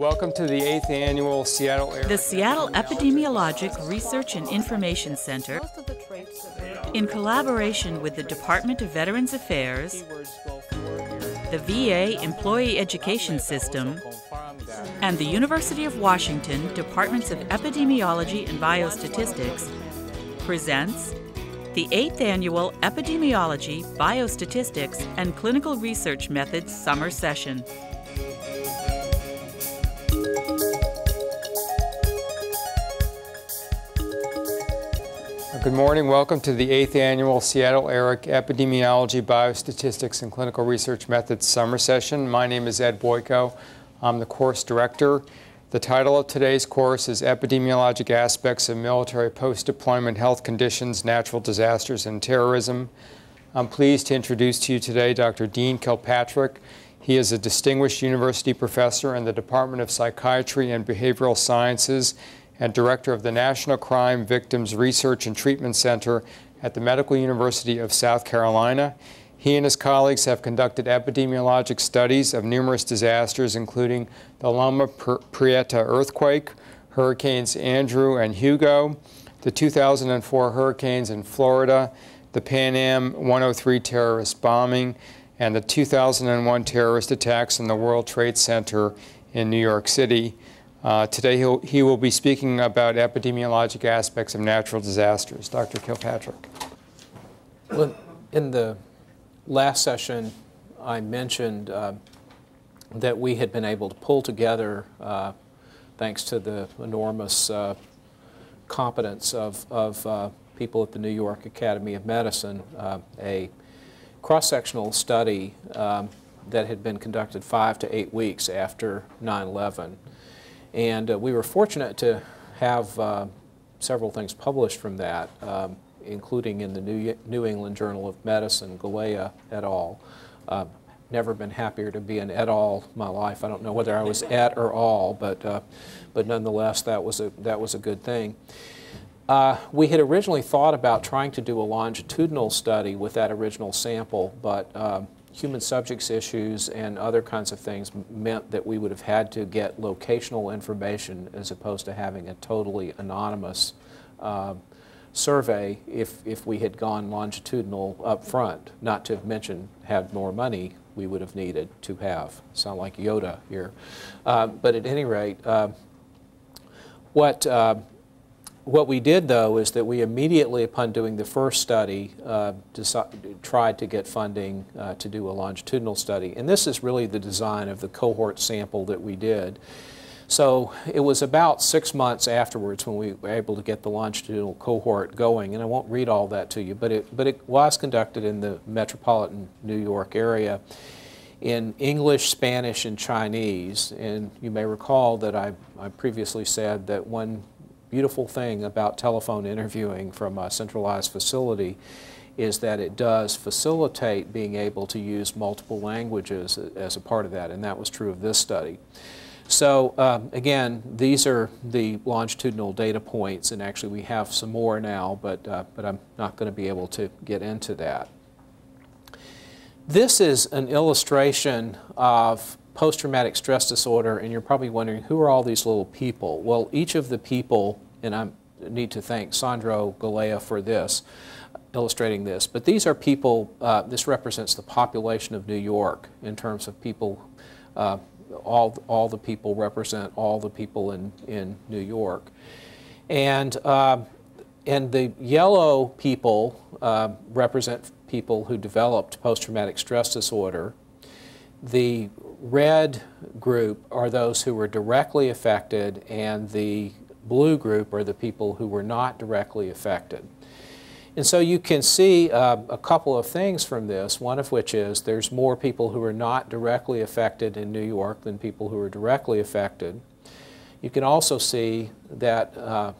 Welcome to the eighth annual Seattle Area. The Seattle Epidemiologic Research and Information Center, in collaboration with the Department of Veterans Affairs, the VA Employee Education System, and the University of Washington Departments of Epidemiology and Biostatistics, presents the 8th Annual Epidemiology, Biostatistics, and Clinical Research Methods Summer Session. Good morning. Welcome to the eighth annual Seattle ERIC Epidemiology, Biostatistics, and Clinical Research Methods Summer Session. My name is Ed Boyko. I'm the course director. The title of today's course is Epidemiologic Aspects of Military Post-Deployment Health Conditions, Natural Disasters, and Terrorism. I'm pleased to introduce to you today Dr. Dean Kilpatrick. He is a distinguished university professor in the Department of Psychiatry and Behavioral Sciences and director of the National Crime Victims Research and Treatment Center at the Medical University of South Carolina. He and his colleagues have conducted epidemiologic studies of numerous disasters, including the Loma Prieta earthquake, Hurricanes Andrew and Hugo, the 2004 hurricanes in Florida, the Pan Am 103 terrorist bombing, and the 2001 terrorist attacks in the World Trade Center in New York City. Uh, today he'll, he will be speaking about epidemiologic aspects of natural disasters. Dr. Kilpatrick. Well, in the last session, I mentioned uh, that we had been able to pull together, uh, thanks to the enormous uh, competence of, of uh, people at the New York Academy of Medicine, uh, a cross-sectional study um, that had been conducted five to eight weeks after 9-11 and uh, we were fortunate to have uh, several things published from that, um, including in the New, New, England Journal of Medicine, Galea et al. Uh, never been happier to be an et al. my life. I don't know whether I was et or all, but, uh, but nonetheless, that was a, that was a good thing. Uh, we had originally thought about trying to do a longitudinal study with that original sample, but um, human subjects issues and other kinds of things meant that we would have had to get locational information as opposed to having a totally anonymous uh, survey if, if we had gone longitudinal up front, not to mention had more money we would have needed to have. Sound like Yoda here. Uh, but at any rate, uh, what uh, what we did, though, is that we immediately, upon doing the first study, uh, tried to get funding uh, to do a longitudinal study. And this is really the design of the cohort sample that we did. So it was about six months afterwards when we were able to get the longitudinal cohort going. And I won't read all that to you, but it, but it was conducted in the metropolitan New York area in English, Spanish, and Chinese. And you may recall that I, I previously said that one beautiful thing about telephone interviewing from a centralized facility is that it does facilitate being able to use multiple languages as a part of that, and that was true of this study. So um, again, these are the longitudinal data points, and actually we have some more now, but, uh, but I'm not going to be able to get into that. This is an illustration of post-traumatic stress disorder, and you're probably wondering, who are all these little people? Well, each of the people, and I need to thank Sandro Galea for this, illustrating this, but these are people, uh, this represents the population of New York in terms of people, uh, all, all the people represent all the people in, in New York. And, uh, and the yellow people uh, represent people who developed post-traumatic stress disorder. The red group are those who were directly affected and the blue group are the people who were not directly affected. And so you can see uh, a couple of things from this, one of which is there's more people who are not directly affected in New York than people who are directly affected. You can also see that uh,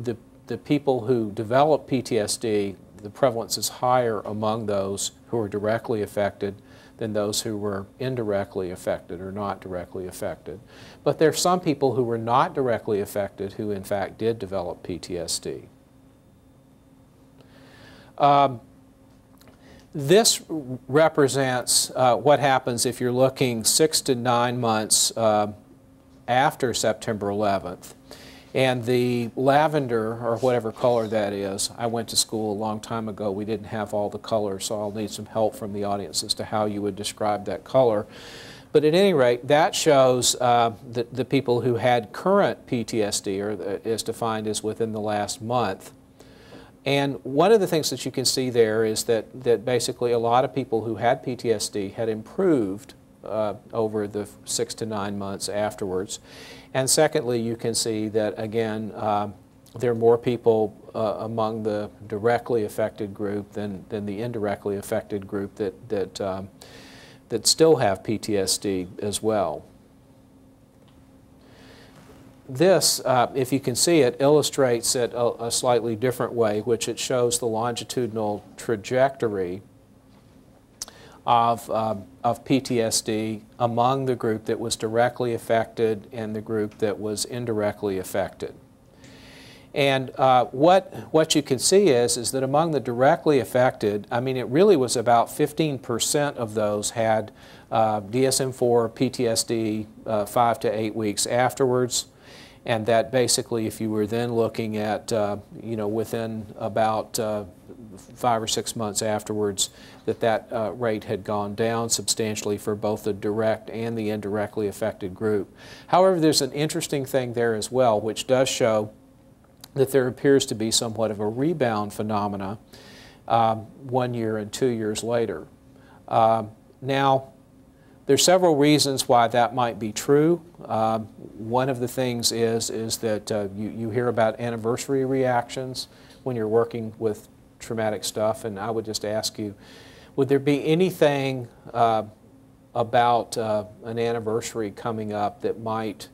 the, the people who develop PTSD, the prevalence is higher among those who are directly affected than those who were indirectly affected or not directly affected. But there are some people who were not directly affected who in fact did develop PTSD. Um, this represents uh, what happens if you're looking six to nine months uh, after September 11th. And the lavender, or whatever color that is, I went to school a long time ago. We didn't have all the colors, so I'll need some help from the audience as to how you would describe that color. But at any rate, that shows uh, the, the people who had current PTSD, or is defined as within the last month. And one of the things that you can see there is that, that basically a lot of people who had PTSD had improved uh, over the six to nine months afterwards. And secondly, you can see that, again, uh, there are more people uh, among the directly affected group than, than the indirectly affected group that, that, um, that still have PTSD as well. This, uh, if you can see it, illustrates it a, a slightly different way, which it shows the longitudinal trajectory of, uh, of PTSD among the group that was directly affected and the group that was indirectly affected. And uh, what, what you can see is, is that among the directly affected, I mean, it really was about 15% of those had uh, DSM-4 PTSD uh, five to eight weeks afterwards. And that basically, if you were then looking at, uh, you know, within about uh, five or six months afterwards that that uh, rate had gone down substantially for both the direct and the indirectly affected group. However, there's an interesting thing there as well, which does show that there appears to be somewhat of a rebound phenomena um, one year and two years later. Um, now, there's several reasons why that might be true. Um, one of the things is, is that uh, you, you hear about anniversary reactions when you're working with traumatic stuff, and I would just ask you, would there be anything uh, about uh, an anniversary coming up that might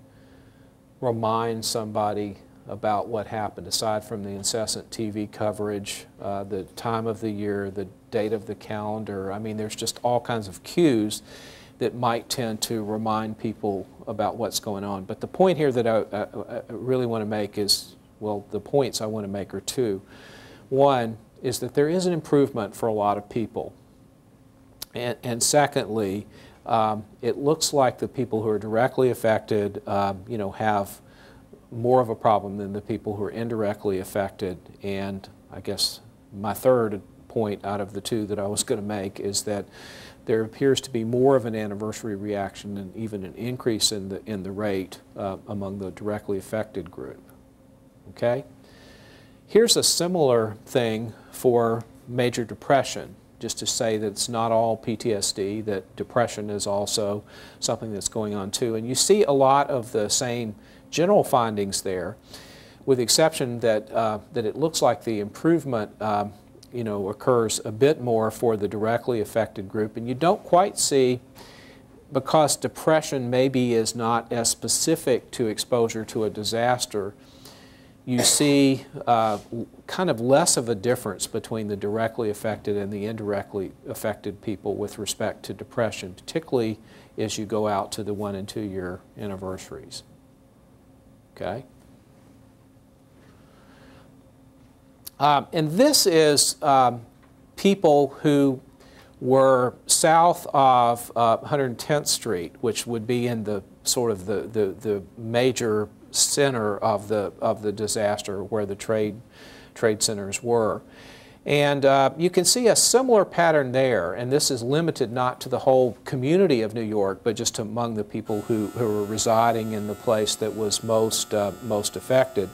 remind somebody about what happened, aside from the incessant TV coverage, uh, the time of the year, the date of the calendar? I mean, there's just all kinds of cues that might tend to remind people about what's going on. But the point here that I, I, I really want to make is, well, the points I want to make are two. One, is that there is an improvement for a lot of people. And, and secondly, um, it looks like the people who are directly affected, um, you know, have more of a problem than the people who are indirectly affected. And I guess my third point out of the two that I was going to make is that there appears to be more of an anniversary reaction and even an increase in the, in the rate uh, among the directly affected group. Okay? Here's a similar thing for major depression, just to say that it's not all PTSD, that depression is also something that's going on too. And you see a lot of the same general findings there, with the exception that, uh, that it looks like the improvement um, you know, occurs a bit more for the directly affected group. And you don't quite see, because depression maybe is not as specific to exposure to a disaster, you see uh, kind of less of a difference between the directly affected and the indirectly affected people with respect to depression, particularly as you go out to the one and two year anniversaries. Okay? Um, and this is um, people who were south of uh, 110th Street, which would be in the sort of the, the, the major center of the, of the disaster where the trade, trade centers were. And uh, you can see a similar pattern there, and this is limited not to the whole community of New York, but just among the people who, who were residing in the place that was most, uh, most affected.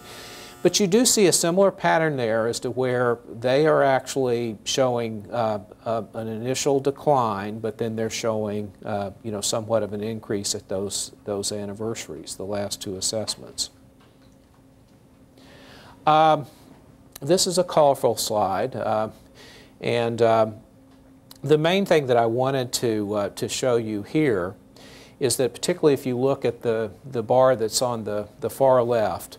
But you do see a similar pattern there as to where they are actually showing uh, uh, an initial decline, but then they're showing uh, you know, somewhat of an increase at those, those anniversaries, the last two assessments. Um, this is a colorful slide, uh, and um, the main thing that I wanted to, uh, to show you here is that particularly if you look at the, the bar that's on the, the far left,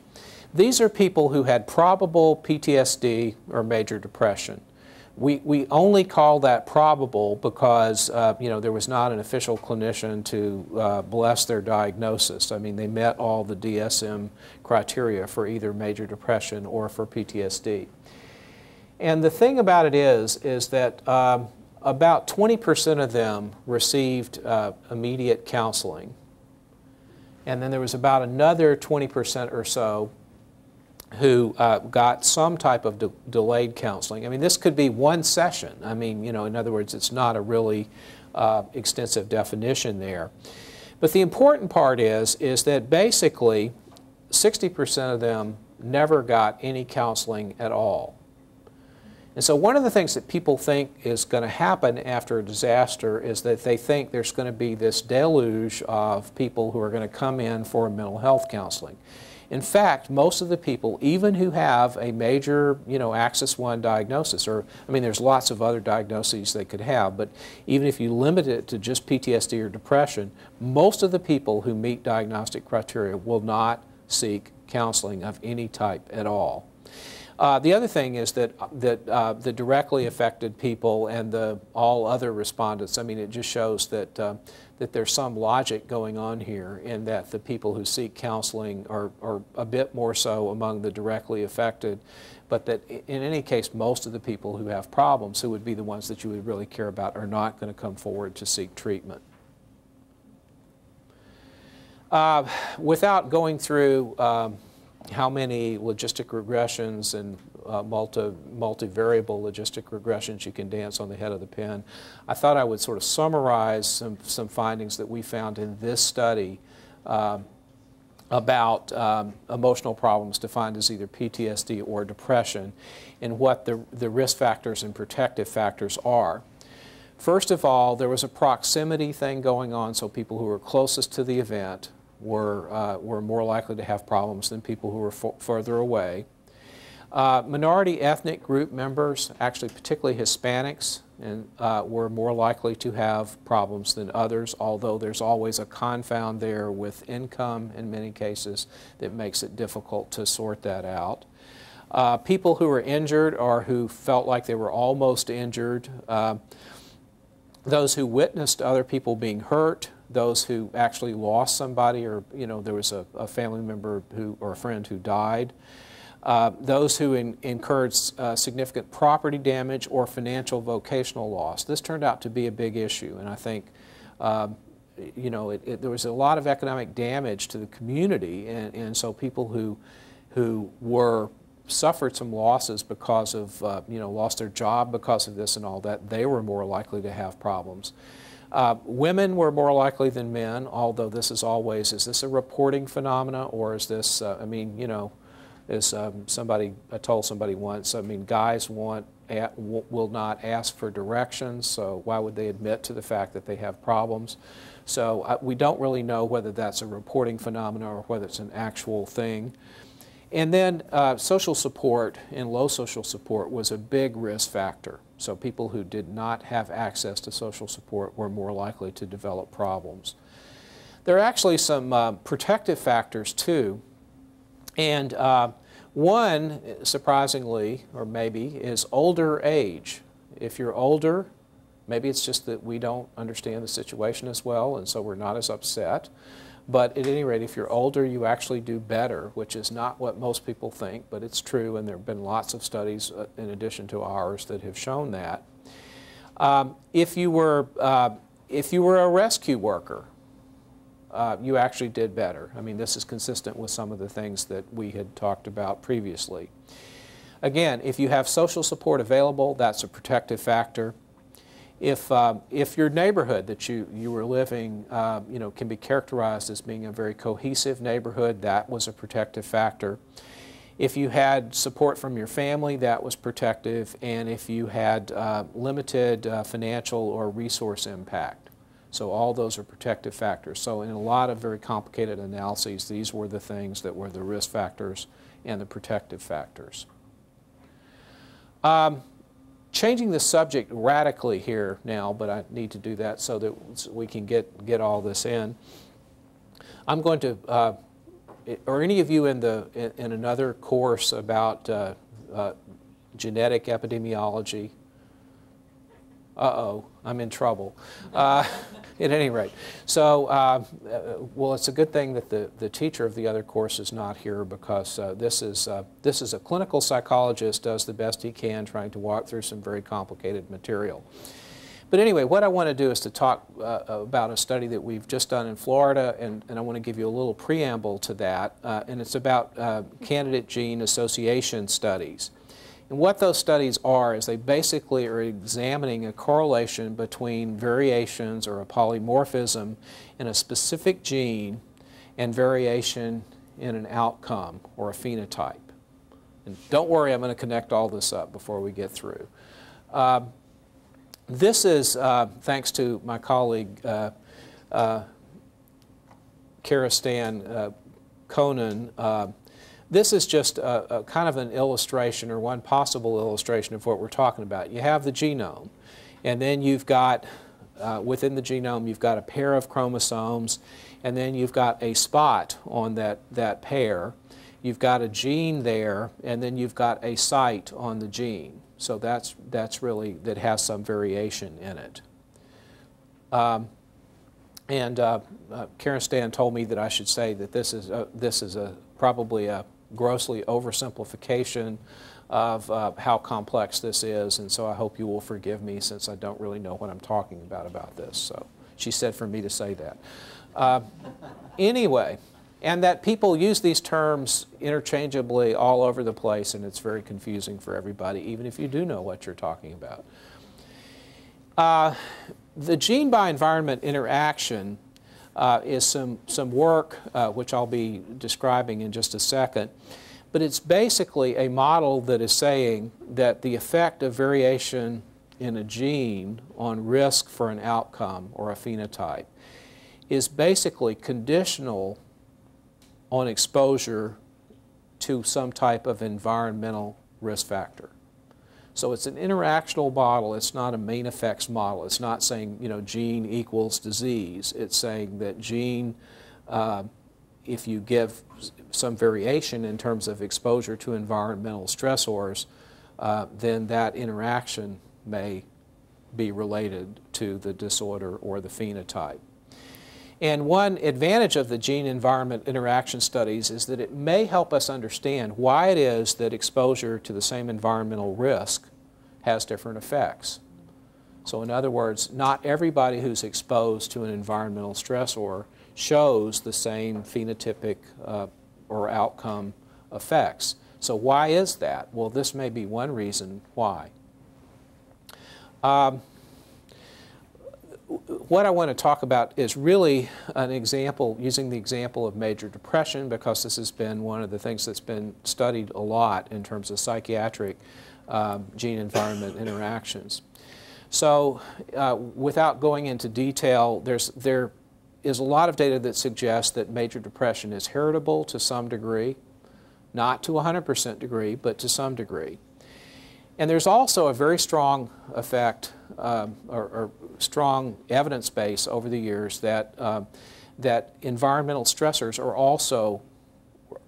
these are people who had probable PTSD or major depression. We, we only call that probable because uh, you know there was not an official clinician to uh, bless their diagnosis. I mean they met all the DSM criteria for either major depression or for PTSD. And the thing about it is is that um, about 20% of them received uh, immediate counseling And then there was about another 20% or so who uh, got some type of de delayed counseling. I mean, this could be one session. I mean, you know, in other words, it's not a really uh, extensive definition there. But the important part is, is that basically 60% of them never got any counseling at all. And so one of the things that people think is going to happen after a disaster is that they think there's going to be this deluge of people who are going to come in for mental health counseling. In fact, most of the people, even who have a major, you know, Axis 1 diagnosis, or, I mean, there's lots of other diagnoses they could have, but even if you limit it to just PTSD or depression, most of the people who meet diagnostic criteria will not seek counseling of any type at all. Uh, the other thing is that, that uh, the directly affected people and the all other respondents, I mean, it just shows that, uh, that there's some logic going on here in that the people who seek counseling are, are a bit more so among the directly affected, but that in any case, most of the people who have problems, who would be the ones that you would really care about, are not going to come forward to seek treatment. Uh, without going through um, how many logistic regressions and uh, multi, multivariable logistic regressions you can dance on the head of the pin. I thought I would sort of summarize some, some findings that we found in this study um, about um, emotional problems defined as either PTSD or depression and what the, the risk factors and protective factors are. First of all, there was a proximity thing going on, so people who were closest to the event were, uh, were more likely to have problems than people who were further away. Uh, minority ethnic group members, actually particularly Hispanics, and, uh, were more likely to have problems than others, although there's always a confound there with income in many cases that makes it difficult to sort that out. Uh, people who were injured or who felt like they were almost injured, uh, those who witnessed other people being hurt, those who actually lost somebody or, you know, there was a, a family member who, or a friend who died. Uh, those who in, incurred uh, significant property damage or financial vocational loss. This turned out to be a big issue, and I think uh, you know it, it, there was a lot of economic damage to the community, and, and so people who who were suffered some losses because of uh, you know lost their job because of this and all that, they were more likely to have problems. Uh, women were more likely than men, although this is always, is this a reporting phenomena or is this, uh, I mean, you know, is um, somebody, I told somebody once, I mean, guys want, at, will not ask for directions, so why would they admit to the fact that they have problems? So uh, we don't really know whether that's a reporting phenomena or whether it's an actual thing. And then uh, social support and low social support was a big risk factor. So people who did not have access to social support were more likely to develop problems. There are actually some uh, protective factors too. And uh, one, surprisingly, or maybe, is older age. If you're older, maybe it's just that we don't understand the situation as well and so we're not as upset. But at any rate, if you're older, you actually do better, which is not what most people think, but it's true, and there have been lots of studies uh, in addition to ours that have shown that. Um, if, you were, uh, if you were a rescue worker, uh, you actually did better. I mean, this is consistent with some of the things that we had talked about previously. Again, if you have social support available, that's a protective factor if, uh, if your neighborhood that you, you were living uh, you know, can be characterized as being a very cohesive neighborhood, that was a protective factor. If you had support from your family, that was protective. And if you had uh, limited uh, financial or resource impact. So all those are protective factors. So in a lot of very complicated analyses, these were the things that were the risk factors and the protective factors. Um, changing the subject radically here now, but I need to do that so that we can get, get all this in. I'm going to, uh, are any of you in, the, in, another course about uh, uh, genetic epidemiology? Uh-oh, I'm in trouble. Uh, at any rate. So, uh, well, it's a good thing that the, the teacher of the other course is not here because uh, this, is, uh, this is a clinical psychologist, does the best he can trying to walk through some very complicated material. But anyway, what I want to do is to talk uh, about a study that we've just done in Florida, and, and I want to give you a little preamble to that, uh, and it's about uh, candidate gene association studies. And what those studies are is they basically are examining a correlation between variations or a polymorphism in a specific gene and variation in an outcome or a phenotype. And don't worry, I'm going to connect all this up before we get through. Uh, this is, uh, thanks to my colleague uh, uh, Stan uh, Koenen, uh, this is just a, a, kind of an illustration or one possible illustration of what we're talking about. You have the genome, and then you've got, uh, within the genome, you've got a pair of chromosomes, and then you've got a spot on that, that pair. You've got a gene there, and then you've got a site on the gene. So that's, that's really, that has some variation in it. Um, and uh, uh, Karestan told me that I should say that this is, a, this is a, probably a grossly oversimplification of uh, how complex this is, and so I hope you will forgive me since I don't really know what I'm talking about about this. So she said for me to say that. Uh, anyway, and that people use these terms interchangeably all over the place, and it's very confusing for everybody, even if you do know what you're talking about. Uh, the gene by environment interaction uh, is some, some work, uh, which I'll be describing in just a second, but it's basically a model that is saying that the effect of variation in a gene on risk for an outcome or a phenotype is basically conditional on exposure to some type of environmental risk factor. So it's an interactional model. It's not a main effects model. It's not saying, you know, gene equals disease. It's saying that gene, uh, if you give some variation in terms of exposure to environmental stressors, uh, then that interaction may be related to the disorder or the phenotype. And one advantage of the gene-environment interaction studies is that it may help us understand why it is that exposure to the same environmental risk has different effects. So in other words, not everybody who's exposed to an environmental stressor shows the same phenotypic uh, or outcome effects. So why is that? Well, this may be one reason why. Um, what I want to talk about is really an example, using the example of major depression, because this has been one of the things that's been studied a lot in terms of psychiatric um, gene-environment interactions. So uh, without going into detail, there's, there is a lot of data that suggests that major depression is heritable to some degree, not to 100% degree, but to some degree. And there's also a very strong effect um, or, or, strong evidence base over the years that, uh, that environmental stressors are also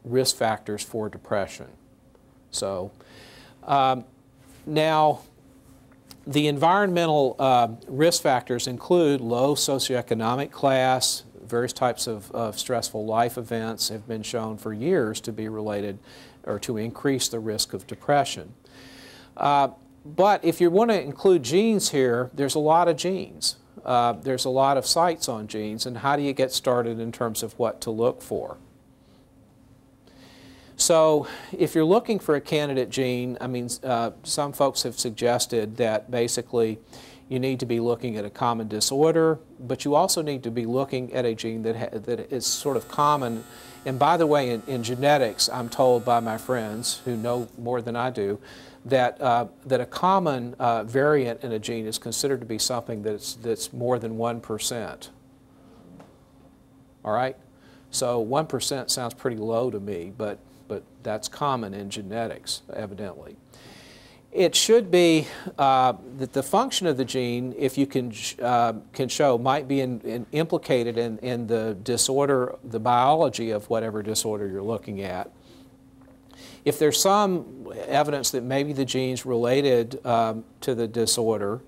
risk factors for depression. So um, now, the environmental uh, risk factors include low socioeconomic class, various types of, of, stressful life events have been shown for years to be related or to increase the risk of depression. Uh, but if you want to include genes here, there's a lot of genes. Uh, there's a lot of sites on genes, and how do you get started in terms of what to look for? So if you're looking for a candidate gene, I mean, uh, some folks have suggested that basically you need to be looking at a common disorder, but you also need to be looking at a gene that, that is sort of common. And by the way, in, in genetics, I'm told by my friends who know more than I do, that, uh, that a common uh, variant in a gene is considered to be something that's, that's more than 1%. All right? So 1% sounds pretty low to me, but, but that's common in genetics, evidently. It should be uh, that the function of the gene, if you can, uh, can show, might be in, in implicated in, in the disorder, the biology of whatever disorder you're looking at. If there's some evidence that maybe the gene's related um, to the disorder,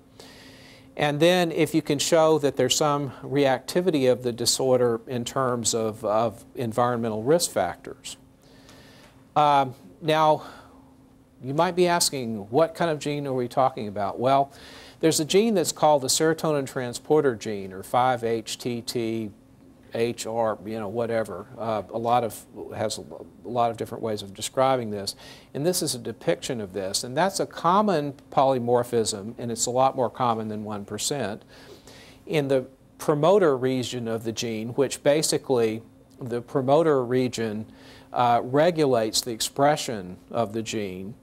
and then if you can show that there's some reactivity of the disorder in terms of, of environmental risk factors. Uh, now, you might be asking, what kind of gene are we talking about? Well, There's a gene that's called the serotonin transporter gene, or 5-HTT HR, you know, whatever. Uh, a lot of has a, lot of different ways of describing this, and this is a depiction of this, and that's a common polymorphism, and it's a lot more common than one percent. In the promoter region of the gene, which basically the promoter region uh, regulates the expression of the gene.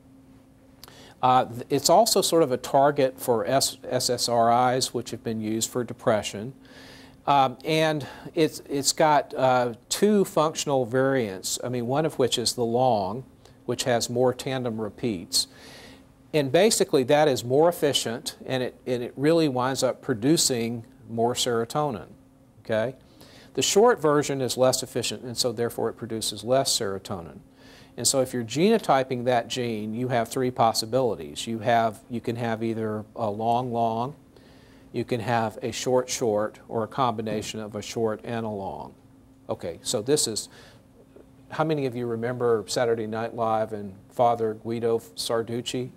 Uh, it's also sort of a target for S SSRIs, which have been used for depression. Um, and it's, it's got uh, two functional variants, I mean, one of which is the long, which has more tandem repeats. And basically, that is more efficient, and it, and it really winds up producing more serotonin. Okay? The short version is less efficient, and so therefore it produces less serotonin. And so if you're genotyping that gene, you have three possibilities. You, have, you can have either a long, long, you can have a short, short, or a combination of a short and a long. Okay, so this is, how many of you remember Saturday Night Live and Father Guido Sarducci?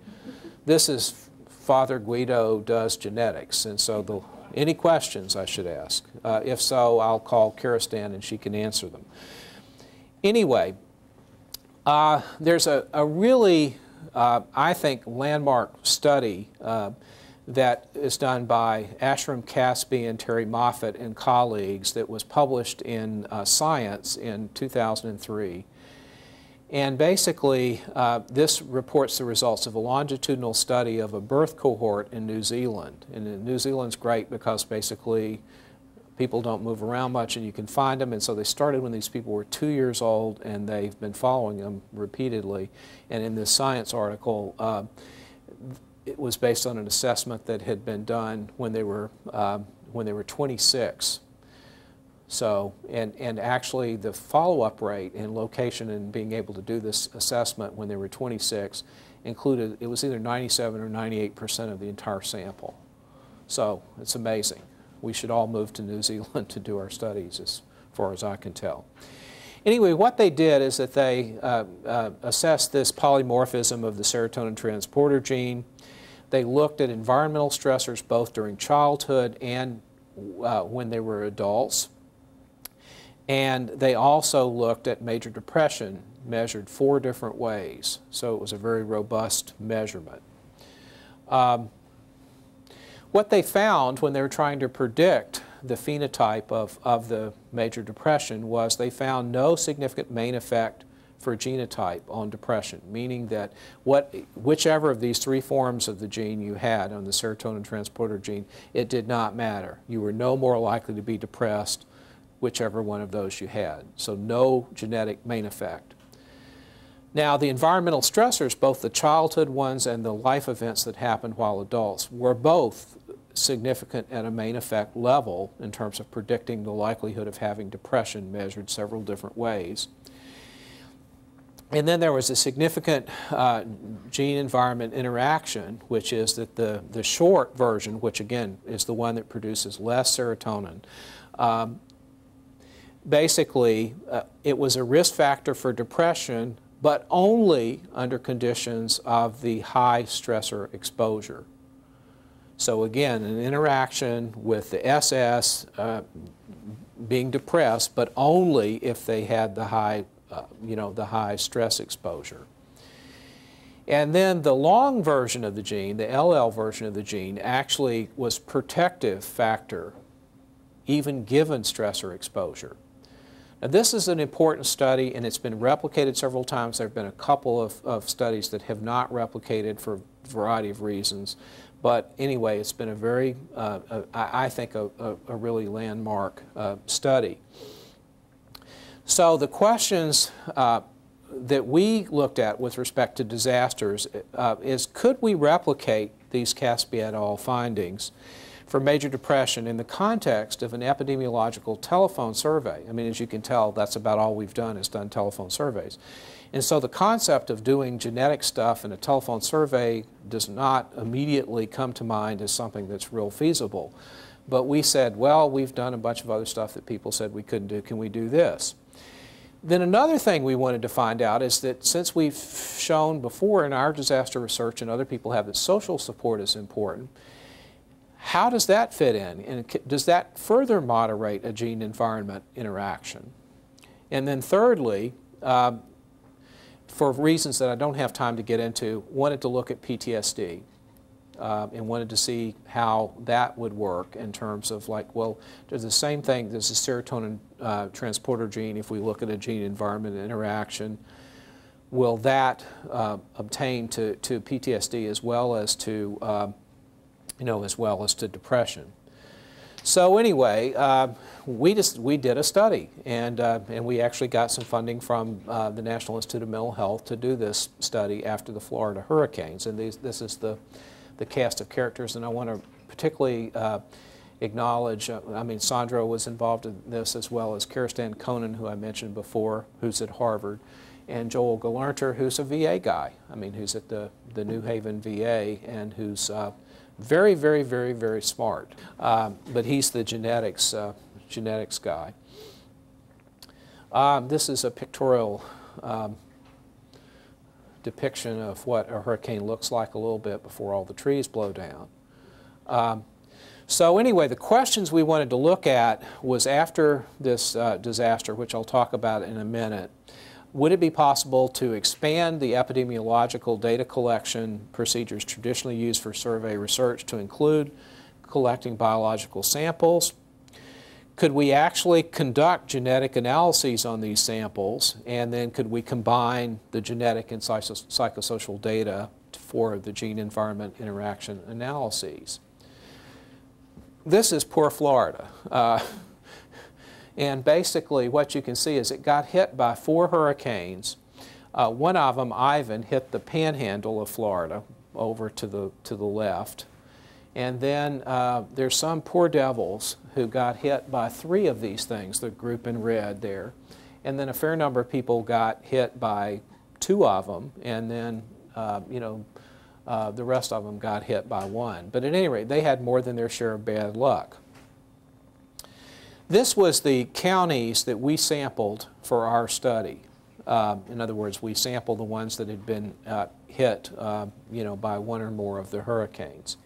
This is Father Guido does genetics, and so the, any questions I should ask? Uh, if so, I'll call Karestan and she can answer them. Anyway, uh, there's a, a really, uh, I think, landmark study uh, that is done by Avshalom Caspi and Terrie Moffitt and colleagues that was published in uh, Science in 2003. And basically, uh, this reports the results of a longitudinal study of a birth cohort in New Zealand. And New Zealand's great because basically people don't move around much and you can find them. And so they started when these people were two years old and they've been following them repeatedly. And in this science article, uh, it was based on an assessment that had been done when they were, uh, when they were 26. So, and, and actually the follow-up rate and location and being able to do this assessment when they were 26 included, it was either 97 or 98% of the entire sample. So it's amazing. We should all move to New Zealand to do our studies as far as I can tell. Anyway, what they did is that they uh, uh, assessed this polymorphism of the serotonin transporter gene they looked at environmental stressors both during childhood and uh, when they were adults. And they also looked at major depression, measured four different ways. So it was a very robust measurement. Um, what they found when they were trying to predict the phenotype of, of the major depression was they found no significant main effect for genotype on depression, meaning that what, whichever of these three forms of the gene you had on the serotonin transporter gene, it did not matter. You were no more likely to be depressed whichever one of those you had. So no genetic main effect. Now, the environmental stressors, both the childhood ones and the life events that happened while adults, were both significant at a main effect level in terms of predicting the likelihood of having depression measured several different ways. And then there was a significant uh, gene-environment interaction, which is that the, the short version, which again is the one that produces less serotonin, um, basically uh, it was a risk factor for depression, but only under conditions of the high stressor exposure. So again, an interaction with the SS uh, being depressed, but only if they had the high uh, you know, the high stress exposure. And then the long version of the gene, the LL version of the gene, actually was protective factor even given stressor exposure. Now this is an important study and it's been replicated several times. There have been a couple of, of studies that have not replicated for a variety of reasons. But anyway, it's been a very, uh, a, I think, a, a, a really landmark uh, study. So the questions uh, that we looked at with respect to disasters uh, is could we replicate these Caspi et al. findings for major depression in the context of an epidemiological telephone survey? I mean, as you can tell, that's about all we've done is done telephone surveys. And so the concept of doing genetic stuff in a telephone survey does not immediately come to mind as something that's real feasible. But we said, well, we've done a bunch of other stuff that people said we couldn't do. Can we do this? Then another thing we wanted to find out is that since we've shown before in our disaster research and other people have that social support is important, how does that fit in? And does that further moderate a gene environment interaction? And then thirdly, um, for reasons that I don't have time to get into, wanted to look at PTSD uh, and wanted to see how that would work in terms of like, well, the same thing, there's a serotonin uh, transporter gene if we look at a gene environment interaction. Will that uh, obtain to, to PTSD as well as to, um, you know, as well as to depression? So anyway, uh, we just we did a study, and uh, and we actually got some funding from uh, the National Institute of Mental Health to do this study after the Florida hurricanes. And these, this is the the cast of characters, and I want to particularly uh, acknowledge. Uh, I mean, Sandro was involved in this as well as Karestan Koenen, who I mentioned before, who's at Harvard, and Joel Gelernter, who's a VA guy. I mean, who's at the the New Haven VA and who's uh, very, very, very, very smart. Um, but he's the genetics, uh, genetics guy. Um, this is a pictorial um, depiction of what a hurricane looks like a little bit before all the trees blow down. Um, so anyway, the questions we wanted to look at was after this uh, disaster, which I'll talk about in a minute, would it be possible to expand the epidemiological data collection procedures traditionally used for survey research to include collecting biological samples? Could we actually conduct genetic analyses on these samples and then could we combine the genetic and psychosocial data for the gene environment interaction analyses? This is poor Florida. Uh, and basically what you can see is it got hit by four hurricanes. Uh, one of them, Ivan, hit the panhandle of Florida over to the, to the left. And then uh, there's some poor devils who got hit by three of these things, the group in red there. And then a fair number of people got hit by two of them, and then, uh, you know, uh, the rest of them got hit by one. But at any rate, they had more than their share of bad luck. This was the counties that we sampled for our study. Uh, in other words, we sampled the ones that had been uh, hit, uh, you know, by one or more of the hurricanes.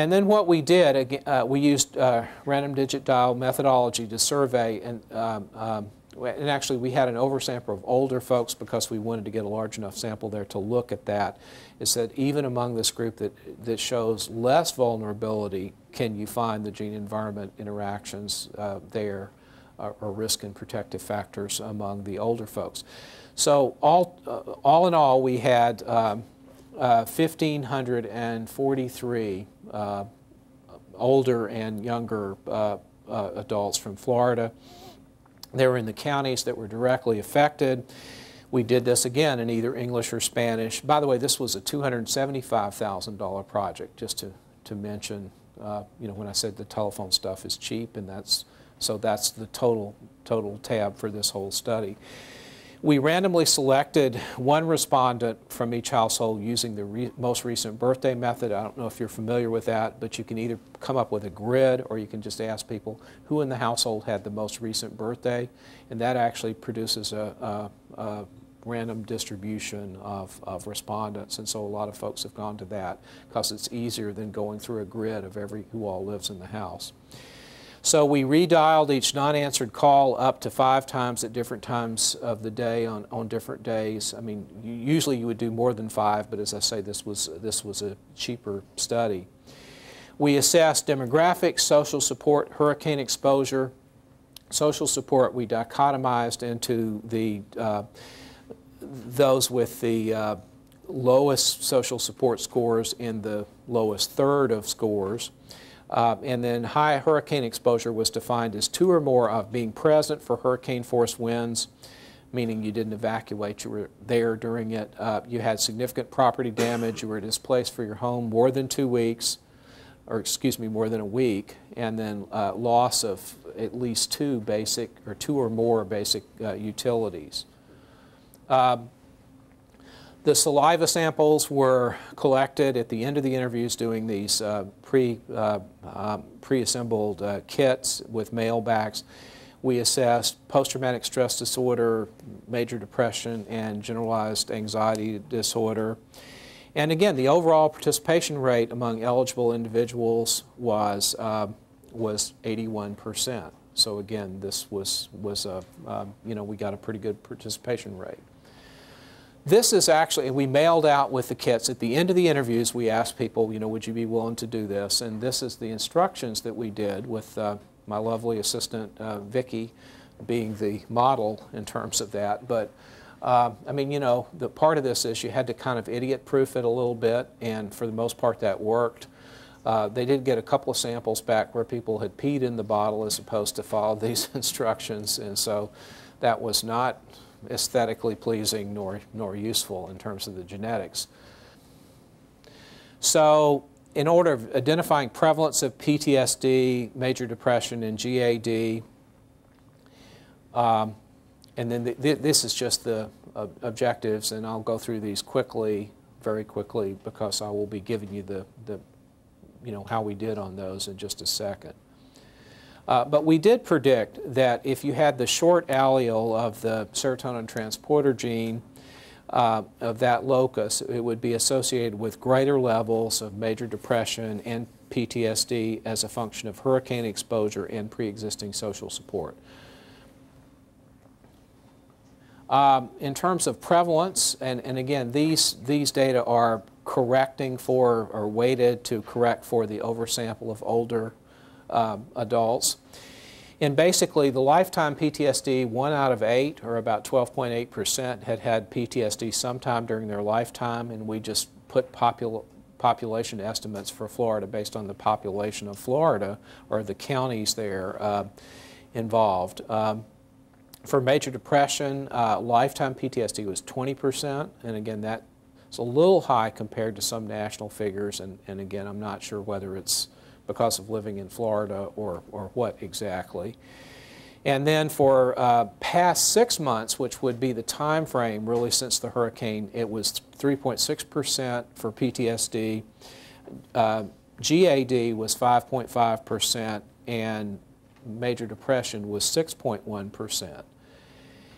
And then what we did, uh, we used uh, random digit dial methodology to survey and um, um, and actually we had an oversample of older folks because we wanted to get a large enough sample there to look at that, is that even among this group that, that shows less vulnerability, can you find the gene environment interactions uh, there uh, or risk and protective factors among the older folks. So all, uh, all in all, we had um, 1,543 uh, uh, older and younger uh, adults from Florida. They were in the counties that were directly affected. We did this again in either English or Spanish. By the way, this was a $275,000 project, just to, to mention, uh, you know, when I said the telephone stuff is cheap, and that's, so that's the total, total tab for this whole study. We randomly selected one respondent from each household using the re most recent birthday method. I don't know if you're familiar with that, but you can either come up with a grid or you can just ask people who in the household had the most recent birthday, and that actually produces a, a, a random distribution of, of respondents, and so a lot of folks have gone to that because it's easier than going through a grid of every who all lives in the house. So we redialed each non-answered call up to five times at different times of the day on, on different days. I mean, usually you would do more than five, but as I say, this was, this was a cheaper study. We assessed demographics, social support, hurricane exposure. Social support we dichotomized into the, uh, those with the uh, lowest social support scores in the lowest third of scores. Uh, and then high hurricane exposure was defined as two or more of being present for hurricane force winds, meaning you didn't evacuate, you were there during it. Uh, you had significant property damage, you were displaced for your home more than two weeks, or excuse me, more than a week, and then uh, loss of at least two basic, or two or more basic uh, utilities. Um, the saliva samples were collected at the end of the interviews doing these uh, pre, uh, um, pre-assembled uh, kits with mailbacks. We assessed post-traumatic stress disorder, major depression, and generalized anxiety disorder. And again, the overall participation rate among eligible individuals was, uh, was 81%. So again, this was, was a, uh, you know, we got a pretty good participation rate. This is actually, we mailed out with the kits. At the end of the interviews, we asked people, you know, would you be willing to do this? And this is the instructions that we did with uh, my lovely assistant, uh, Vicki, being the model in terms of that. But uh, I mean, you know, the part of this is you had to kind of idiot-proof it a little bit, and for the most part that worked. Uh, they did get a couple of samples back where people had peed in the bottle as opposed to follow these instructions, and so that was not aesthetically pleasing nor, nor useful in terms of the genetics. So in order of identifying prevalence of PTSD, major depression, and GAD, um, and then the, the, this is just the objectives, and I'll go through these quickly, very quickly, because I will be giving you the, the you know, how we did on those in just a second. Uh, but we did predict that if you had the short allele of the serotonin transporter gene uh, of that locus, it would be associated with greater levels of major depression and PTSD as a function of hurricane exposure and pre-existing social support. Um, in terms of prevalence, and, and again, these, these data are correcting for or weighted to correct for the oversample of older um, adults. And basically, the lifetime PTSD, one out of eight, or about 12.8%, had had PTSD sometime during their lifetime, and we just put popul population estimates for Florida based on the population of Florida or the counties there uh, involved. Um, for major depression, uh, lifetime PTSD was 20%, and again, that's a little high compared to some national figures, and, and again, I'm not sure whether it's because of living in Florida or, or what exactly. And then for uh, past six months, which would be the time frame really since the hurricane, it was 3.6% for PTSD. Uh, GAD was 5.5%, and major depression was 6.1%.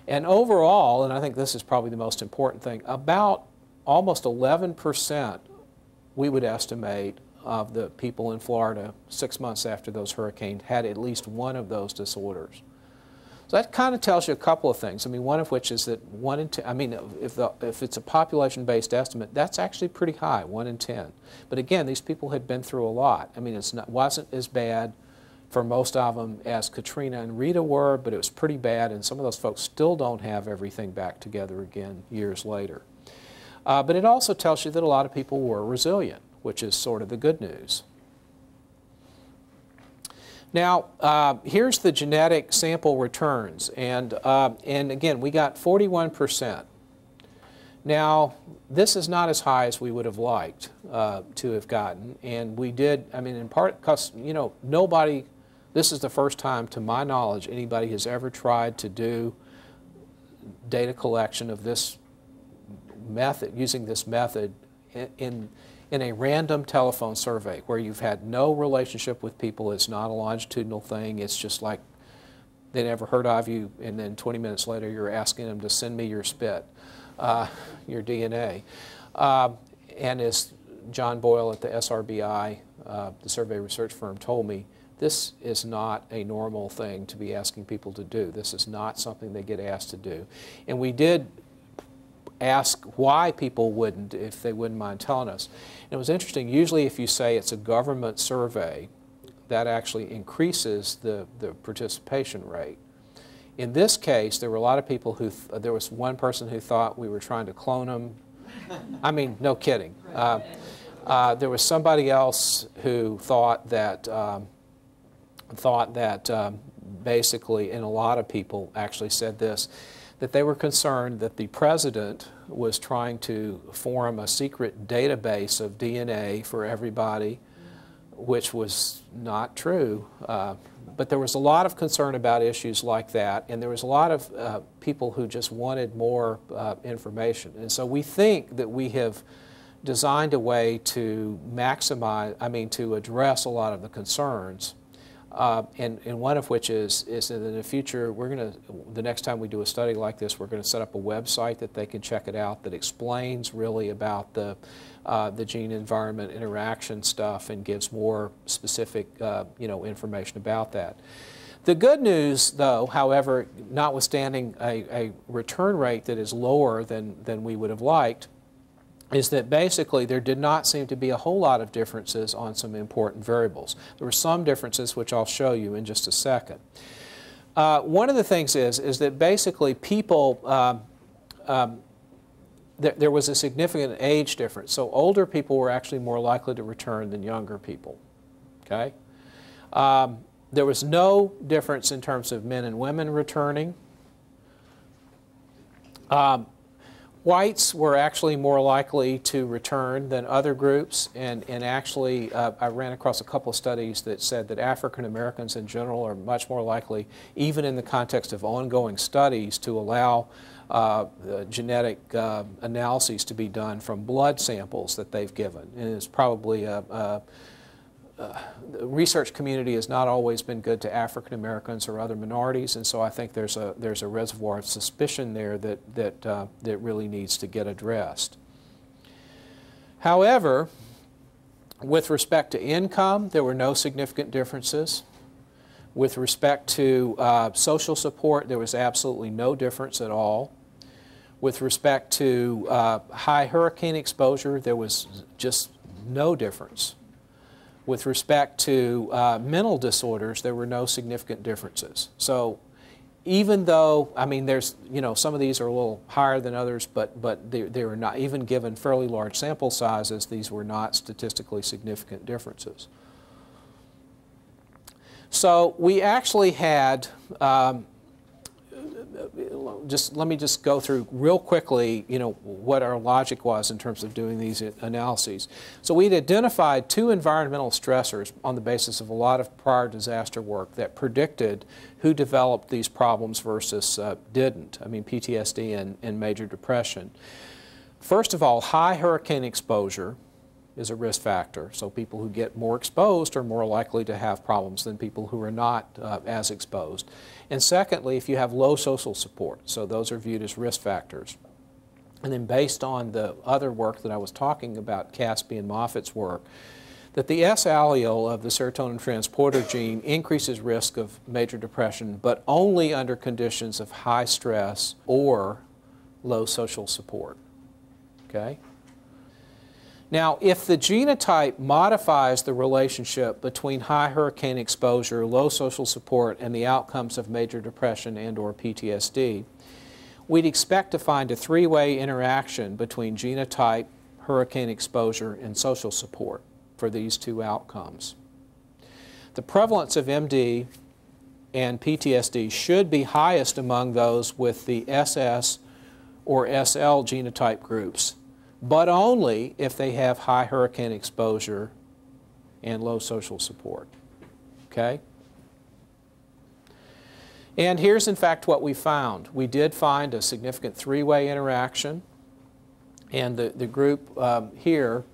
And overall, and I think this is probably the most important thing, about almost 11% we would estimate of the people in Florida six months after those hurricanes had at least one of those disorders. So that kind of tells you a couple of things. I mean, one of which is that one in ten, I mean, if, the, if it's a population-based estimate, that's actually pretty high, one in 10. But again, these people had been through a lot. I mean, it wasn't as bad for most of them as Katrina and Rita were, but it was pretty bad, and some of those folks still don't have everything back together again years later. Uh, but it also tells you that a lot of people were resilient which is sort of the good news. Now, uh, here's the genetic sample returns, and, uh, and again, we got 41%. Now, this is not as high as we would have liked uh, to have gotten, and we did, I mean, in part because, you know, nobody, this is the first time, to my knowledge, anybody has ever tried to do data collection of this method, using this method in, in in a random telephone survey where you've had no relationship with people, it's not a longitudinal thing, it's just like they never heard of you, and then 20 minutes later you're asking them to send me your spit, uh, your DNA. Uh, and as John Boyle at the SRBI, uh, the survey research firm, told me, this is not a normal thing to be asking people to do. This is not something they get asked to do. And we did ask why people wouldn't, if they wouldn't mind telling us. And it was interesting, usually if you say it's a government survey, that actually increases the, the participation rate. In this case, there were a lot of people who, there was one person who thought we were trying to clone them. I mean, no kidding. Uh, uh, there was somebody else who thought that, um, thought that um, basically, and a lot of people actually said this, that they were concerned that the president was trying to form a secret database of DNA for everybody, which was not true. Uh, but there was a lot of concern about issues like that, and there was a lot of uh, people who just wanted more uh, information. And so we think that we have designed a way to maximize, I mean, to address a lot of the concerns Uh, and, and one of which is, is that in the future, we're going to, the next time we do a study like this, we're going to set up a website that they can check it out that explains really about the, uh, the gene environment interaction stuff and gives more specific uh, you know, information about that. The good news, though, however, notwithstanding a, a return rate that is lower than, than we would have liked, is that basically there did not seem to be a whole lot of differences on some important variables. There were some differences which I'll show you in just a second. Uh, one of the things is, is that basically people, um, um, th there was a significant age difference. So older people were actually more likely to return than younger people. Okay? Um, there was no difference in terms of men and women returning. Um, Whites were actually more likely to return than other groups, and, and actually, uh, I ran across a couple of studies that said that African Americans in general are much more likely, even in the context of ongoing studies, to allow uh, genetic uh, analyses to be done from blood samples that they've given. And it's probably a, a uh, the research community has not always been good to African Americans or other minorities, and so I think there's a there's a reservoir of suspicion there that that uh, that really needs to get addressed. However, with respect to income, there were no significant differences. With respect to uh, social support, there was absolutely no difference at all. With respect to uh, high hurricane exposure, there was just no difference. With respect to uh, mental disorders, there were no significant differences. So even though, I mean, there's, you know, some of these are a little higher than others, but, but they, they were not, even given fairly large sample sizes, these were not statistically significant differences. So we actually had um, just let me just go through real quickly, you know, what our logic was in terms of doing these analyses. So we'd identified two environmental stressors on the basis of a lot of prior disaster work that predicted who developed these problems versus uh, didn't. I mean, PTSD and, and major depression. First of all, high hurricane exposure is a risk factor. So people who get more exposed are more likely to have problems than people who are not uh, as exposed. And secondly, if you have low social support, so those are viewed as risk factors. And then based on the other work that I was talking about, Caspi and Moffitt's work, that the S allele of the serotonin transporter gene increases risk of major depression, but only under conditions of high stress or low social support. Okay? Now, if the genotype modifies the relationship between high hurricane exposure, low social support, and the outcomes of major depression and or PTSD, we'd expect to find a three-way interaction between genotype, hurricane exposure, and social support for these two outcomes. The prevalence of MD and PTSD should be highest among those with the SS or SL genotype groups but only if they have high hurricane exposure and low social support. Okay? And here's in fact what we found. We did find a significant three-way interaction. And the, the group um, here,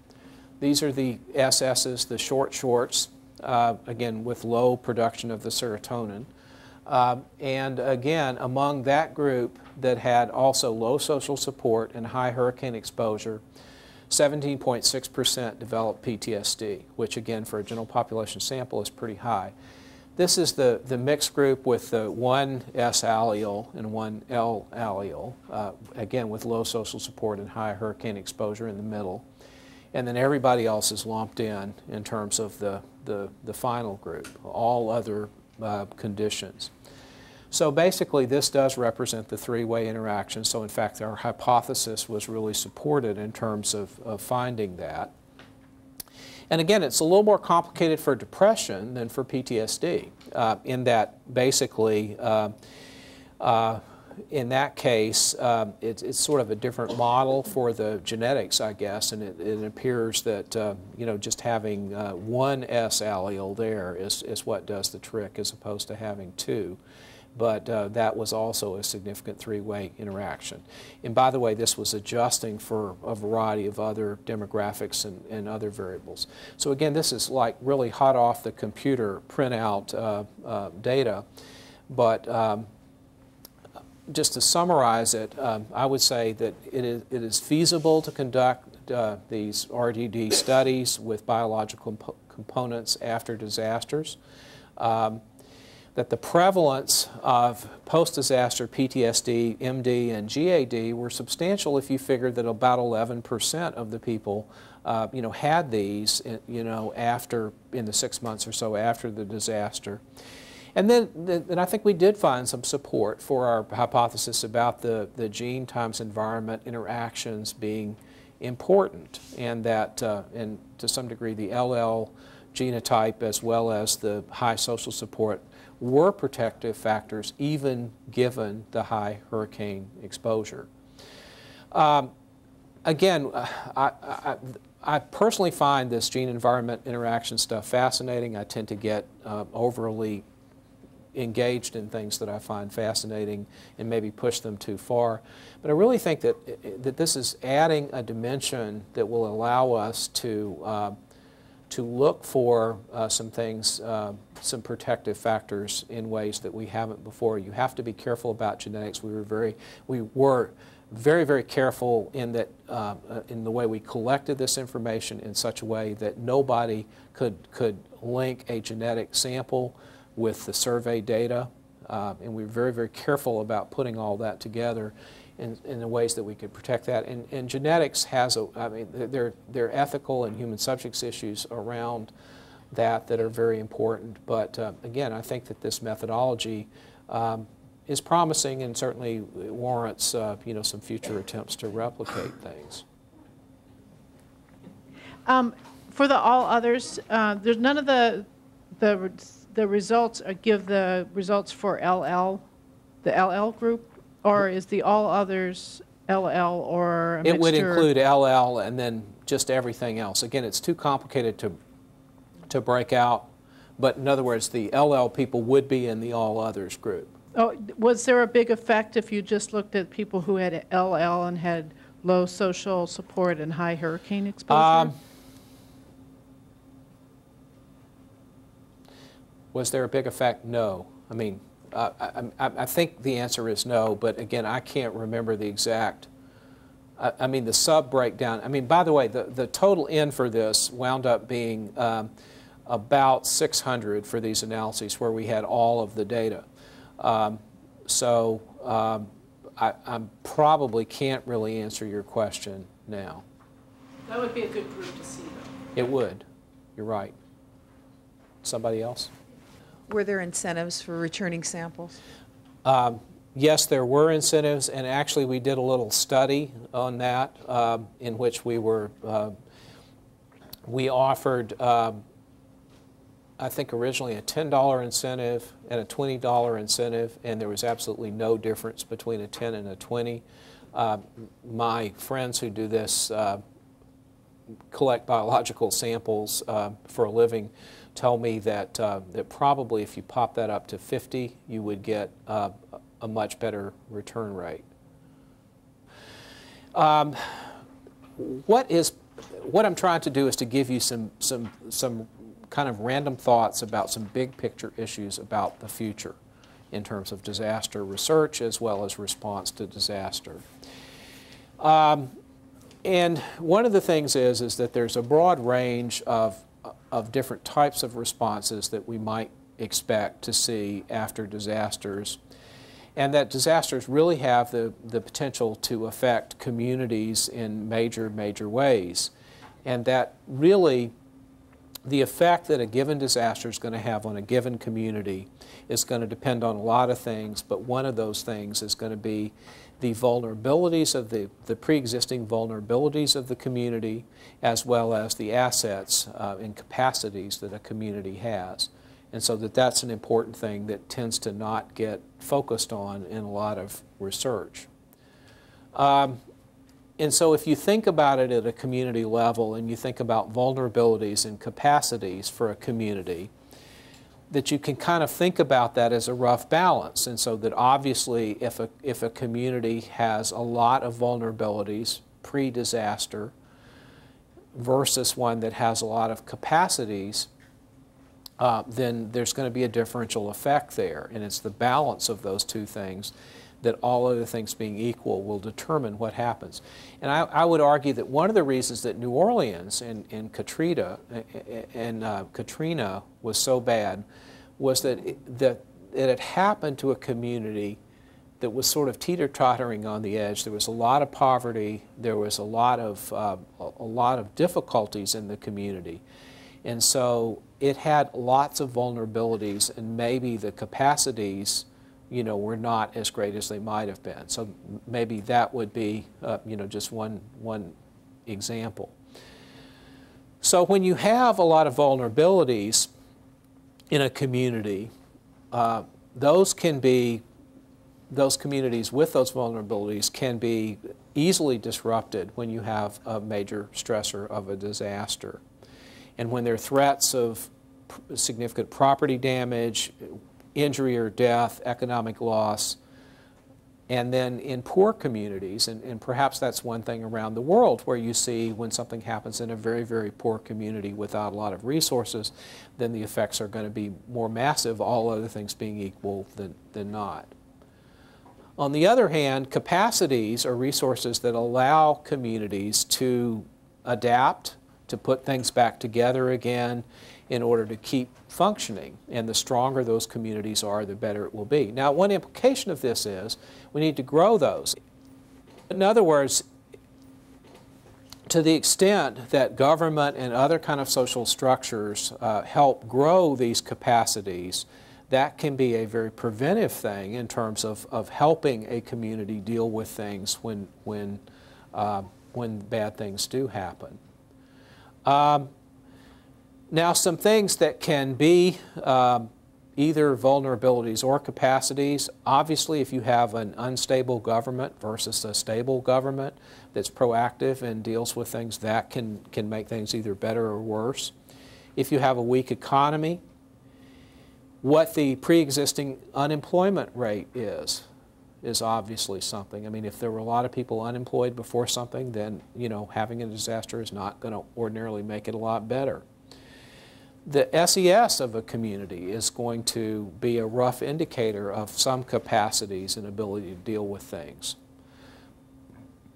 these are the SSs, the short shorts, uh, again with low production of the serotonin. Um, and again, among that group that had also low social support and high hurricane exposure, 17.6% developed PTSD, which again for a general population sample is pretty high. This is the, the mixed group with the one S allele and one L allele, uh, again with low social support and high hurricane exposure in the middle. And then everybody else is lumped in in terms of the, the, the final group, all other uh, conditions. So basically, this does represent the three-way interaction. So in fact, our hypothesis was really supported in terms of, of finding that. And again, it's a little more complicated for depression than for PTSD, uh, in that basically, uh, uh, in that case, um, it, it's sort of a different model for the genetics, I guess, and it, it appears that, uh, you know, just having uh, one S allele there is, is what does the trick as opposed to having two. But uh, that was also a significant three-way interaction. And by the way, this was adjusting for a variety of other demographics and, and other variables. So again, this is like really hot off the computer printout uh, uh, data, but um, just to summarize it, um, I would say that it is, it is feasible to conduct uh, these RDD studies with biological comp components after disasters. Um, that the prevalence of post-disaster PTSD, MD, and GAD were substantial if you figured that about 11% of the people, uh, you know, had these, uh, you know, after, in the six months or so after the disaster. And then, then I think we did find some support for our hypothesis about the, the gene times environment interactions being important and that, uh, and to some degree, the LL genotype as well as the high social support were protective factors even given the high hurricane exposure. Um, again, uh, I, I, I, personally find this gene environment interaction stuff fascinating. I tend to get uh, overly engaged in things that I find fascinating and maybe push them too far. But I really think that, that this is adding a dimension that will allow us to uh, to look for uh, some things, uh, some protective factors in ways that we haven't before. You have to be careful about genetics. We were very, we were very, very careful in that, uh, uh in the way we collected this information in such a way that nobody could could link a genetic sample with the survey data, uh, and we were very, very careful about putting all that together in, in the ways that we could protect that. And, and genetics has, a, I mean, there, there are ethical and human subjects issues around that that are very important. But uh, again, I think that this methodology um, is promising and certainly warrants, uh, you know, some future attempts to replicate things. Um, for the all others, uh, there's none of the the the results uh, give the results for LL, the LL group or is the all others LL or a It would include LL and then just everything else. Again, it's too complicated to, to break out, but in other words, the LL people would be in the all others group. Oh, was there a big effect if you just looked at people who had LL and had low social support and high hurricane exposure? Um, was there a big effect? No. I mean, uh, I, I, I, think the answer is no, but again, I can't remember the exact. I, I, mean, the sub breakdown. I mean, by the way, the, the total N for this wound up being um, about 600 for these analyses where we had all of the data. Um, so um, I, I probably can't really answer your question now. That would be a good group to see, though. It would. You're right. Somebody else? Were there incentives for returning samples? Um, yes, there were incentives, and actually we did a little study on that uh, in which we were, uh, we offered, um, I think originally a $10 incentive and a $20 incentive, and there was absolutely no difference between a 10 and a 20. Uh, my friends who do this uh, collect biological samples uh, for a living tell me that, uh, that probably if you pop that up to 50, you would get uh, a much better return rate. Um, what is what I'm trying to do is to give you some some some kind of random thoughts about some big picture issues about the future in terms of disaster research as well as response to disaster. Um, and one of the things is is that there's a broad range of of different types of responses that we might expect to see after disasters. And that disasters really have the, the potential to affect communities in major, major ways. And that really, the effect that a given disaster is going to have on a given community is going to depend on a lot of things, but one of those things is going to be the vulnerabilities of the, the pre-existing vulnerabilities of the community as well as the assets uh, and capacities that a community has. And so that that's an important thing that tends to not get focused on in a lot of research. Um, and so if you think about it at a community level and you think about vulnerabilities and capacities for a community, that you can kind of think about that as a rough balance. And so that obviously if a, if a community has a lot of vulnerabilities pre-disaster versus one that has a lot of capacities, uh, then there's going to be a differential effect there. And it's the balance of those two things that all other things being equal will determine what happens. And I, I would argue that one of the reasons that New Orleans and, and Katrina and uh, Katrina was so bad was that it, that it had happened to a community that was sort of teeter-tottering on the edge. There was a lot of poverty. There was a lot of uh, a lot of difficulties in the community, and so it had lots of vulnerabilities, and maybe the capacities you know, were not as great as they might have been. So maybe that would be, uh, you know, just one, one example. So when you have a lot of vulnerabilities in a community, uh, those can be, those communities with those vulnerabilities can be easily disrupted when you have a major stressor of a disaster. And when there are threats of significant property damage, injury or death, economic loss. And then in poor communities, and, and, perhaps that's one thing around the world where you see when something happens in a very, very poor community without a lot of resources, then the effects are going to be more massive, all other things being equal than, than not. On the other hand, capacities are resources that allow communities to adapt, to put things back together again, in order to keep functioning. And the stronger those communities are, the better it will be. Now, one implication of this is we need to grow those. In other words, to the extent that government and other kind of social structures uh, help grow these capacities, that can be a very preventive thing in terms of, of helping a community deal with things when, when, uh, when bad things do happen. Um, now, some things that can be um, either vulnerabilities or capacities. Obviously, if you have an unstable government versus a stable government that's proactive and deals with things, that can, can make things either better or worse. If you have a weak economy, what the pre-existing unemployment rate is, is obviously something. I mean, if there were a lot of people unemployed before something, then, you know, having a disaster is not going to ordinarily make it a lot better the SES of a community is going to be a rough indicator of some capacities and ability to deal with things.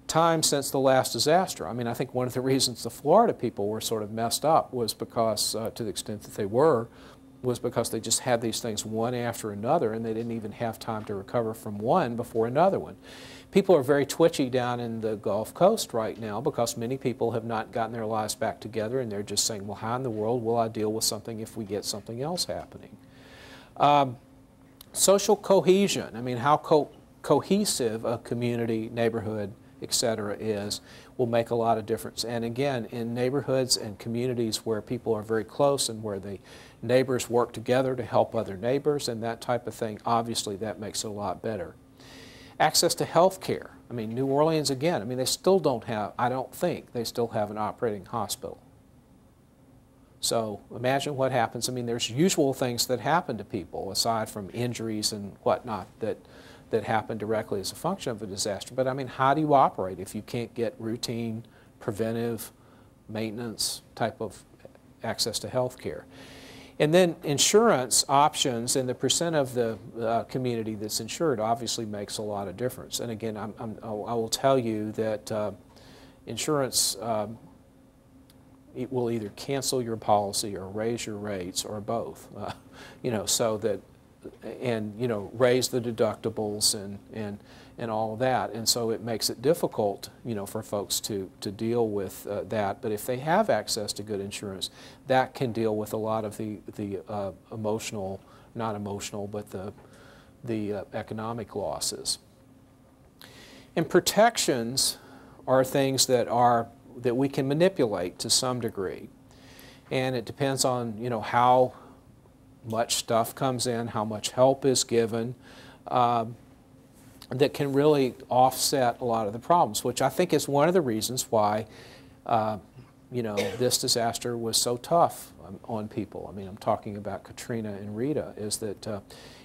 Time since the last disaster. I mean, I think one of the reasons the Florida people were sort of messed up was because, uh, to the extent that they were, was because they just had these things one after another and they didn't even have time to recover from one before another one. People are very twitchy down in the Gulf Coast right now because many people have not gotten their lives back together and they're just saying, well, how in the world will I deal with something if we get something else happening? Um, social cohesion, I mean, how co cohesive a community, neighborhood, etc. is will make a lot of difference. And again, in neighborhoods and communities where people are very close and where the neighbors work together to help other neighbors and that type of thing, obviously that makes it a lot better. Access to health care. I mean, New Orleans, again, I mean, they still don't have, I don't think, they still have an operating hospital. So imagine what happens. I mean, there's usual things that happen to people aside from injuries and whatnot that, that happen directly as a function of a disaster. But I mean, how do you operate if you can't get routine, preventive, maintenance type of access to health care? And then insurance options and the percent of the uh, community that's insured obviously makes a lot of difference. And again, I'm, I'm, i will tell you that uh, insurance um, it will either cancel your policy or raise your rates or both. Uh, you know, so that and you know raise the deductibles and and and all that. And so it makes it difficult, you know, for folks to, to deal with uh, that. But if they have access to good insurance, that can deal with a lot of the, the uh, emotional, not emotional, but the, the uh, economic losses. And protections are things that are that we can manipulate to some degree. And it depends on, you know, how much stuff comes in, how much help is given. Um, that can really offset a lot of the problems, which I think is one of the reasons why uh, you know, this disaster was so tough um, on people. I mean, I'm talking about Katrina and Rita, is that, uh,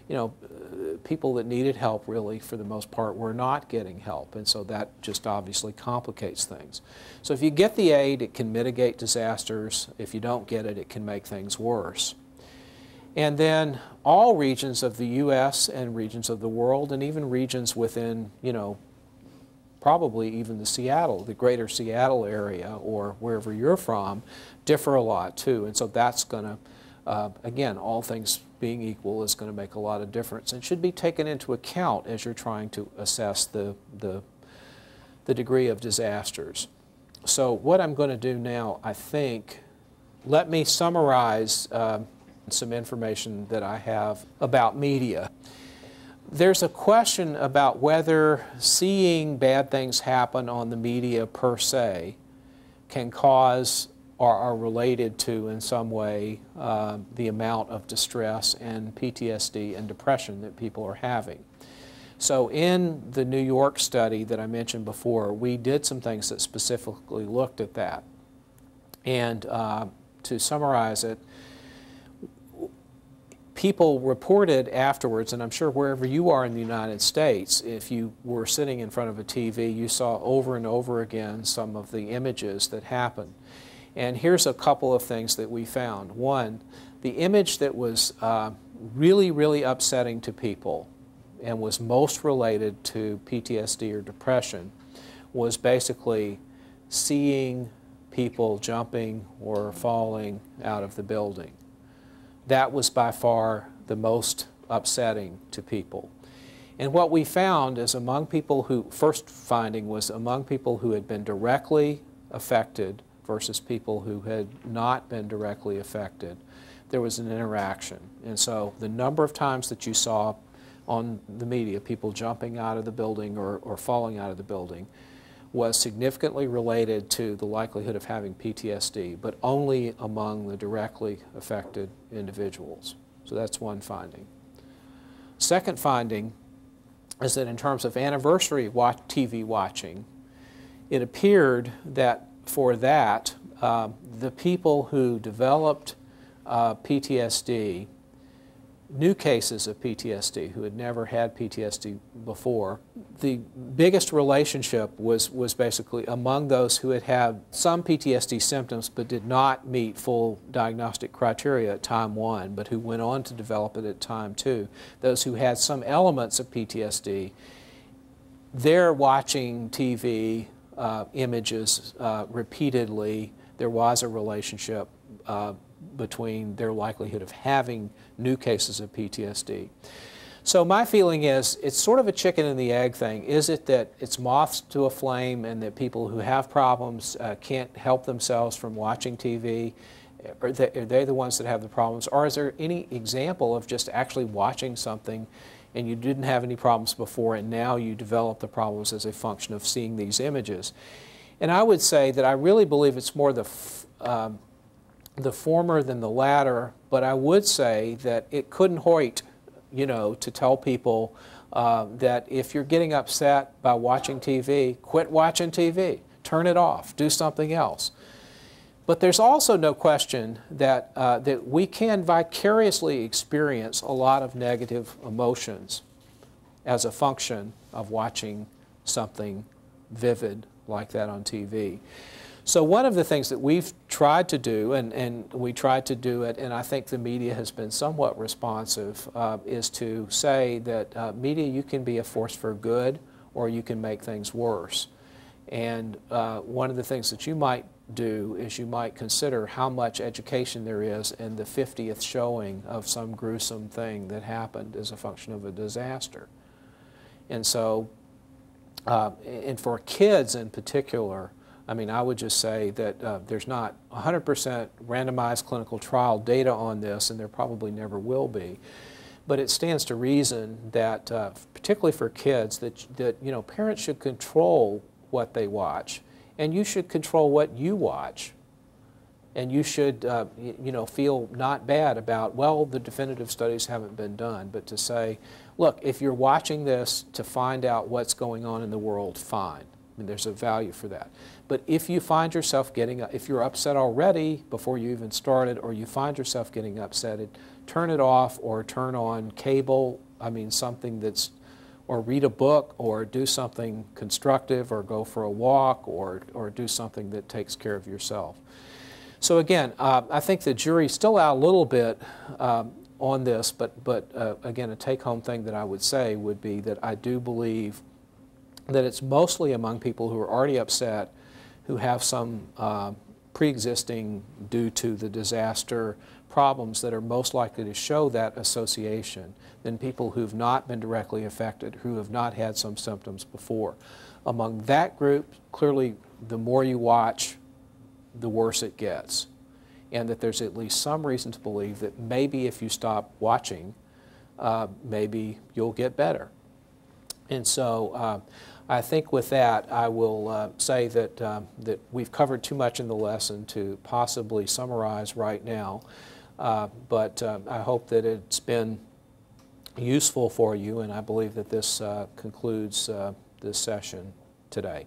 you know, people that needed help really, for the most part, were not getting help. And so that just obviously complicates things. So if you get the aid, it can mitigate disasters. If you don't get it, it can make things worse. And then all regions of the U.S. and regions of the world, and even regions within, you know, probably even the Seattle, the greater Seattle area or wherever you're from, differ a lot too. And so that's going to, uh, again, all things being equal, is going to make a lot of difference and should be taken into account as you're trying to assess the, the, the degree of disasters. So what I'm going to do now, I think, let me summarize uh, some information that I have about media there's a question about whether seeing bad things happen on the media per se can cause or are related to in some way uh, the amount of distress and PTSD and depression that people are having. So in the New York study that I mentioned before, we did some things that specifically looked at that. And uh, to summarize it, people reported afterwards, and I'm sure wherever you are in the United States, if you were sitting in front of a TV, you saw over and over again some of the images that happened. And here's a couple of things that we found. One, the image that was uh, really, really upsetting to people and was most related to PTSD or depression was basically seeing people jumping or falling out of the building that was by far the most upsetting to people. And what we found is among people who, first finding was among people who had been directly affected versus people who had not been directly affected, there was an interaction. And so the number of times that you saw on the media people jumping out of the building or, or falling out of the building was significantly related to the likelihood of having PTSD, but only among the directly affected individuals. So that's one finding. Second finding is that in terms of anniversary watch, TV watching, it appeared that for that, uh, the people who developed uh, PTSD new cases of PTSD who had never had PTSD before. The biggest relationship was, was basically among those who had had some PTSD symptoms but did not meet full diagnostic criteria at time one, but who went on to develop it at time two. Those who had some elements of PTSD, they're watching TV uh, images uh, repeatedly. There was a relationship uh, between their likelihood of having new cases of PTSD. So my feeling is it's sort of a chicken and the egg thing. Is it that it's moths to a flame and that people who have problems uh, can't help themselves from watching TV? Are they, are they the ones that have the problems? Or is there any example of just actually watching something and you didn't have any problems before and now you develop the problems as a function of seeing these images? And I would say that I really believe it's more the um, the former than the latter, but I would say that it couldn't hurt, you know, to tell people uh, that if you're getting upset by watching TV, quit watching TV, turn it off, do something else. But there's also no question that, uh, that we can vicariously experience a lot of negative emotions as a function of watching something vivid like that on TV. So one of the things that we've tried to do, and, and we tried to do it, and I think the media has been somewhat responsive, uh, is to say that uh, media, you can be a force for good or you can make things worse. And uh, one of the things that you might do is you might consider how much education there is in the 50th showing of some gruesome thing that happened as a function of a disaster. And so, uh, and for kids in particular, I mean, I would just say that uh, there's not 100% randomized clinical trial data on this, and there probably never will be. But it stands to reason that, uh, particularly for kids, that, that you know, parents should control what they watch, and you should control what you watch. And you should, uh, you know, feel not bad about, well, the definitive studies haven't been done, but to say, look, if you're watching this to find out what's going on in the world, fine mean, there's a value for that. But if you find yourself getting, if you're upset already before you even started, or you find yourself getting upset, turn it off or turn on cable. I mean, something that's, or read a book, or do something constructive, or go for a walk, or, or do something that takes care of yourself. So again, uh, I think the jury's still out a little bit um, on this, but, but uh, again, a take-home thing that I would say would be that I do believe that it's mostly among people who are already upset, who have some uh, pre-existing due to the disaster problems that are most likely to show that association than people who've not been directly affected, who have not had some symptoms before. Among that group, clearly the more you watch, the worse it gets. And that there's at least some reason to believe that maybe if you stop watching, uh, maybe you'll get better. And so uh, I think with that, I will uh, say that, uh, that we've covered too much in the lesson to possibly summarize right now. Uh, but uh, I hope that it's been useful for you, and I believe that this uh, concludes uh, this session today.